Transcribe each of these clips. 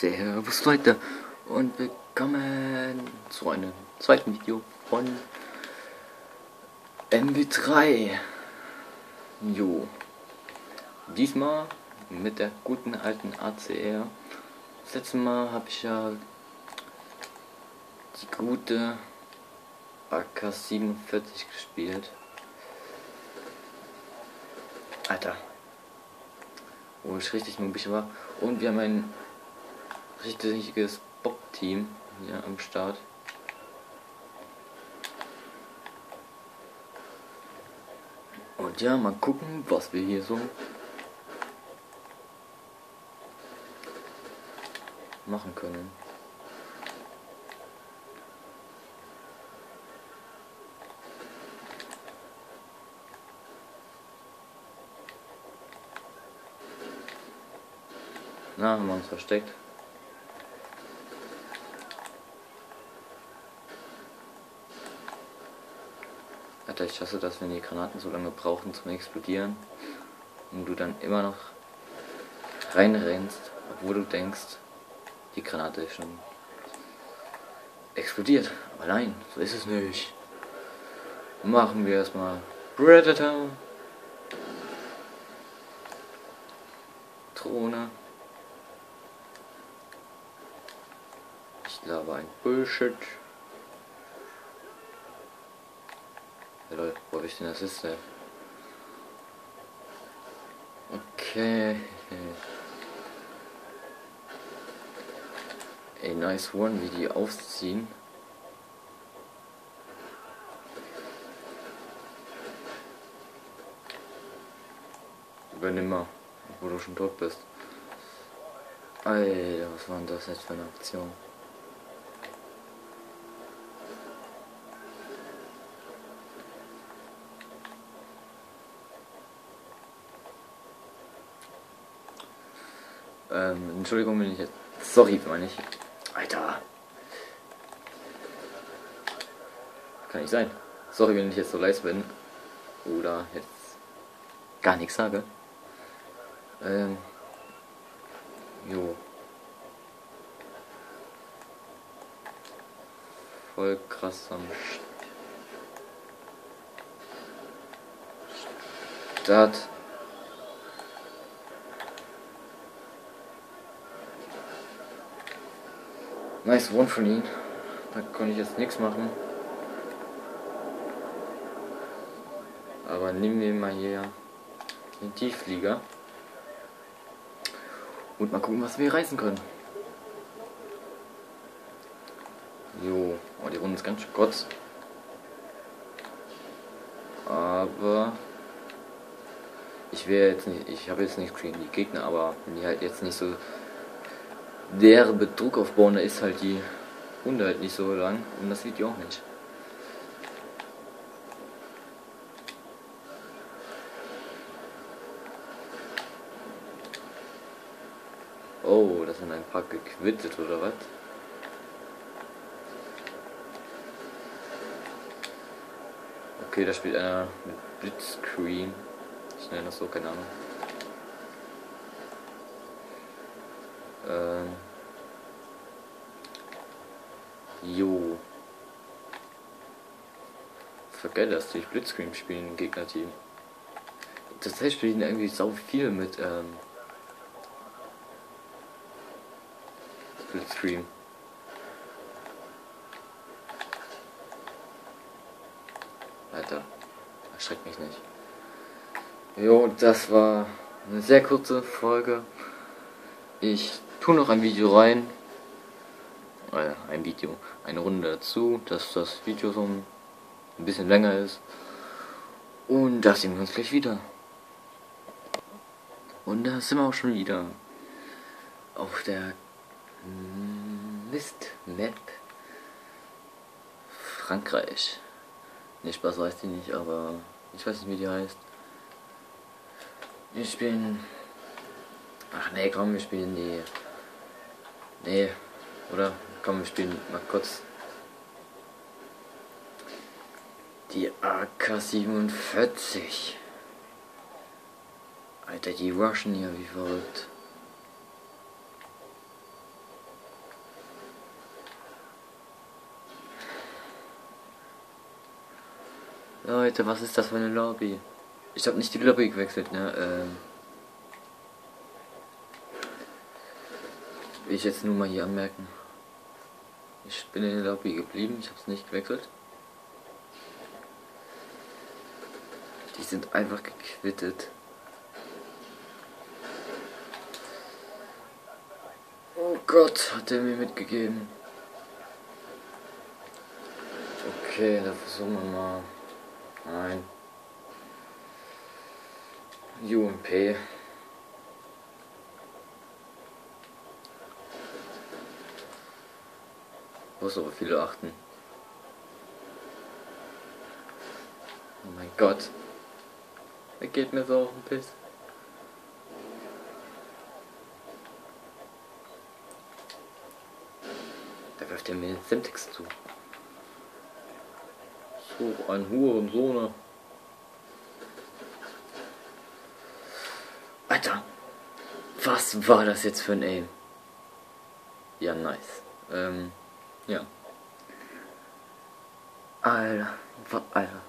Servus Leute und willkommen zu einem zweiten Video von MW3. Jo. Diesmal mit der guten alten ACR. Das letzte Mal habe ich ja die gute AK-47 gespielt. Alter. Wo ich richtig bisschen war. Und wir haben ein richtiges Bob-Team hier am Start. Und ja, mal gucken, was wir hier so machen können. Na, haben wir uns versteckt. Alter, ich hasse das, wenn die Granaten so lange brauchen zum Explodieren und du dann immer noch reinrennst, obwohl du denkst, die Granate ist schon explodiert. Aber nein, so ist es nicht. Machen wir erstmal Predator. Drohne. Ich glaube ein Bullshit. Ja, Leute, wo hab ich denn das ist, ey? Okay. Ey, nice one, wie die aufziehen. Übernimm mal, wo du schon tot bist. Alter, was war denn das jetzt für eine Aktion? Ähm, Entschuldigung, wenn ich jetzt. Sorry, meine ich. Alter. Kann nicht sein. Sorry, wenn ich jetzt so leise bin. Oder jetzt gar nichts sage. Ähm. Jo. Voll krass am Start. Nice One von ihm. Da konnte ich jetzt nichts machen. Aber nehmen wir mal hier den Tiefflieger. Und mal gucken, was wir reißen können. Jo, oh, die Runde ist ganz schön Gott. Aber ich wäre jetzt nicht, ich habe jetzt nichts gegen die Gegner, aber wenn die halt jetzt nicht so der Betrug aufbauen, da ist halt die Runde halt nicht so lang und das Video auch nicht. Oh, das sind ein paar gequittet oder was? Okay, da spielt einer mit Blitzscreen. Ich nenne das so, keine Ahnung. Ähm. Jo. Vergeil, dass die Blitzscreen spielen im Gegnerteam. Das heißt, spielen irgendwie sau viel mit ähm, Splitscreen. Alter, erschreckt mich nicht. Jo, das war eine sehr kurze Folge. Ich tue noch ein Video rein. Äh, ein Video, eine Runde dazu, dass das Video so ein bisschen länger ist. Und da sehen wir uns gleich wieder. Und da sind wir auch schon wieder auf der Mist Map Frankreich. Ne, Spaß weiß die nicht, aber ich weiß nicht, wie die heißt. Wir spielen. Ach nee, komm, wir spielen die. Nee, oder? Komm, wir spielen mal kurz. Die AK-47. Alter, die rushen hier wie verrückt. Leute, was ist das für eine Lobby? Ich hab nicht die Lobby gewechselt, ne? Ähm will ich jetzt nur mal hier anmerken. Ich bin in der Lobby geblieben, ich habe es nicht gewechselt. Die sind einfach gequittet. Oh Gott, hat er mir mitgegeben. Okay, da versuchen wir mal. Nein. UMP. Muss aber viele achten. Oh mein Gott. Er geht mir so auf den Piss. Da wirft er mir den Simtex zu. So ein Hurensohne. Alter. Was war das jetzt für ein Aim? Ja, nice. Ähm. Ja. Alter, Alter.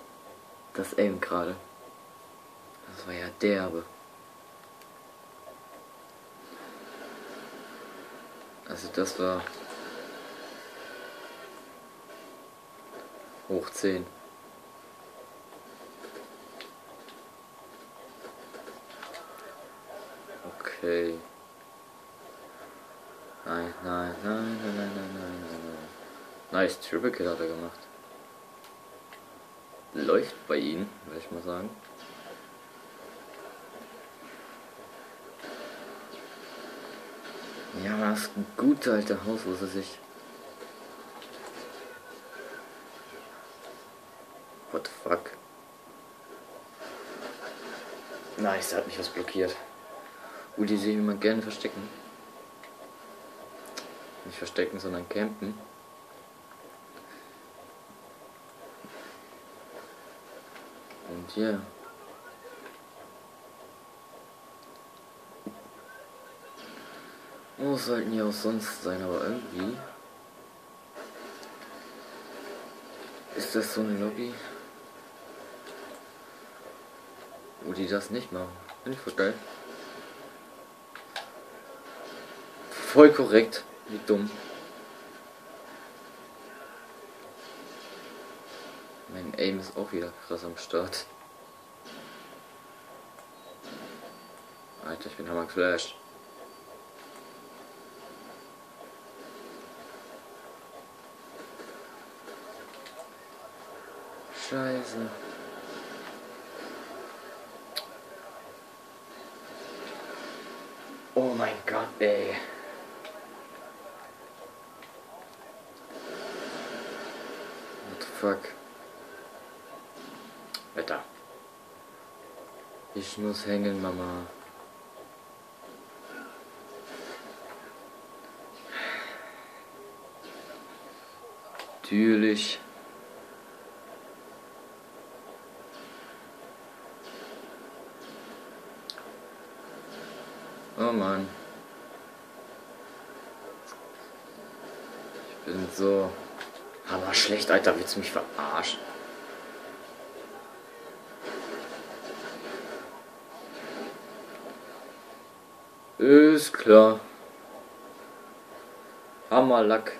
Das Aim gerade. Das war ja derbe. Also das war hoch 10. Okay. Nein, nein, nein, nein, nein, nein, nein, nein. Nice, Triple Kill hat er gemacht. Läuft bei ihm, würde ich mal sagen. Ja, das ist ein guter alter Haus, wo er sich. What the fuck? Nice, er hat mich was blockiert. Uh, die sehe ich immer gerne verstecken. Nicht verstecken, sondern campen. Ja. Wo sollten ja auch sonst sein, aber irgendwie. Ist das so eine Lobby? Wo die das nicht machen. Finde ich voll geil. Voll korrekt. Wie dumm. Mein Aim ist auch wieder krass am Start. Alter, ich bin hammer geflasht. Scheiße. Oh mein Gott, ey. What the fuck? Wetter. Ich muss hängen, Mama. Natürlich. Oh Mann. Ich bin so aber schlecht, Alter. Willst du mich verarschen? Ist klar. Hammerlack.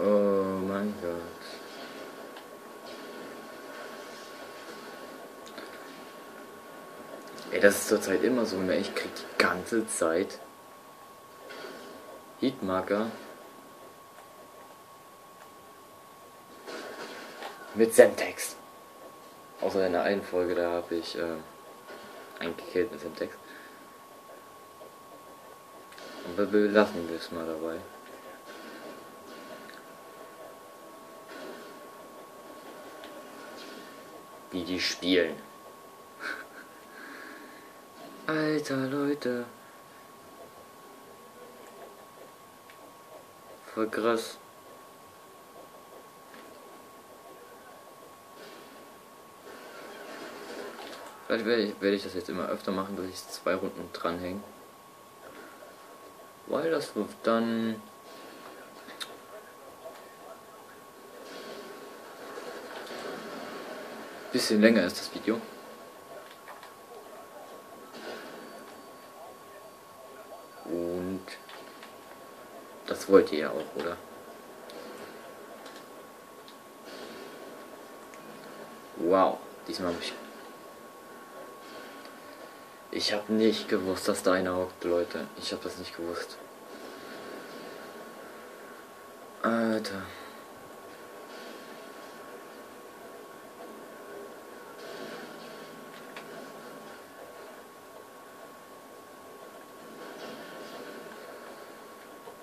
Oh mein Gott. Ey, das ist zurzeit immer so, ne? Ich krieg die ganze Zeit Heatmarker mit Semtex. Außer in der einen Folge, da habe ich äh, eingekillt mit Semtex. Aber wir lassen es mal dabei. Wie die spielen. Alter, Leute. Voll krass. Vielleicht werde ich, das jetzt immer öfter machen, dass ich zwei Runden dranhänge. Weil das wird dann bisschen länger ist das Video. Und wollt ihr ja auch, oder? Wow, diesmal habe ich. Ich habe nicht gewusst, dass da einer hockt, Leute. Ich habe das nicht gewusst. Alter.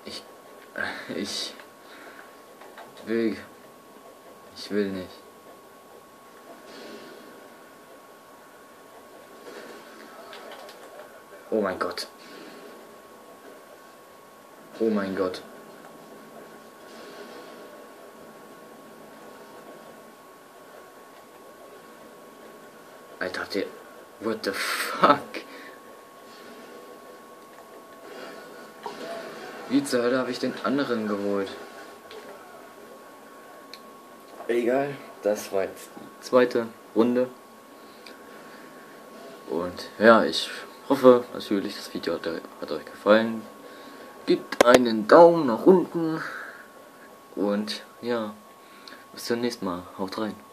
Ich. Ich. Will. Ich will nicht. Oh mein Gott. Oh mein Gott. Alter, habt ihr... What the fuck? Wie zur Hölle habe ich den anderen geholt? Egal, das war jetzt die zweite Runde. Und ja, ich hoffe natürlich, das Video hat, hat euch gefallen. Gebt einen Daumen nach unten. Und ja, bis zum nächsten Mal. Haut rein.